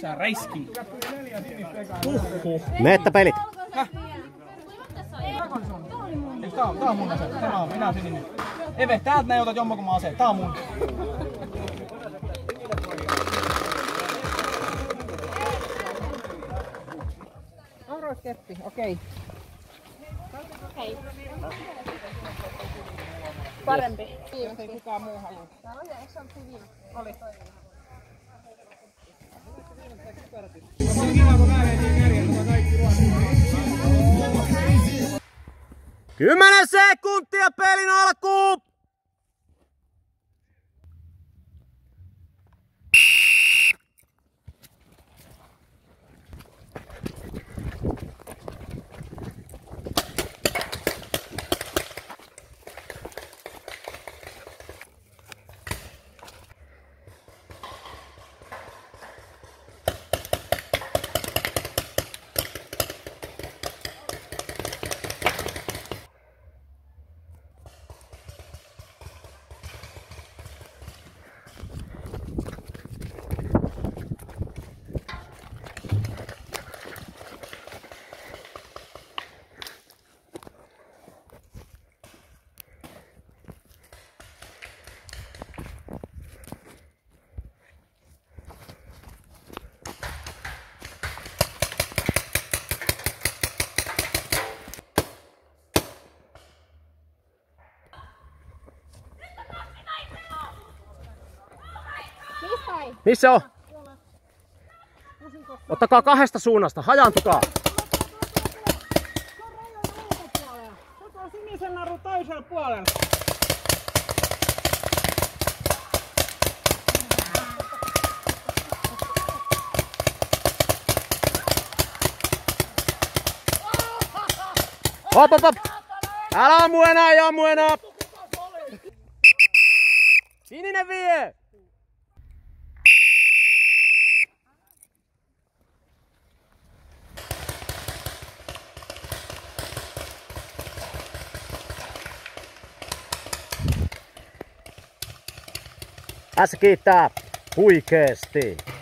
Sä räiski. Eikö tää, on- tää on mun ase? Tämä on, minä sininen. Eve, täältä näin otat jommakumman aseen. Tää on mun. Auroiskeppi, okei. Parempi. Jos ei kukaan muu halua. Kymmenen sekuntia pelin alkuun! Missä on? Ottakaa kahdesta suunnasta, hajaantukaa. Koko sinisen naru toisella puolella. Hop, hop, hop. Älä ammu enää, ei ammu enää. Sininen vie. A seguir tá Puicast.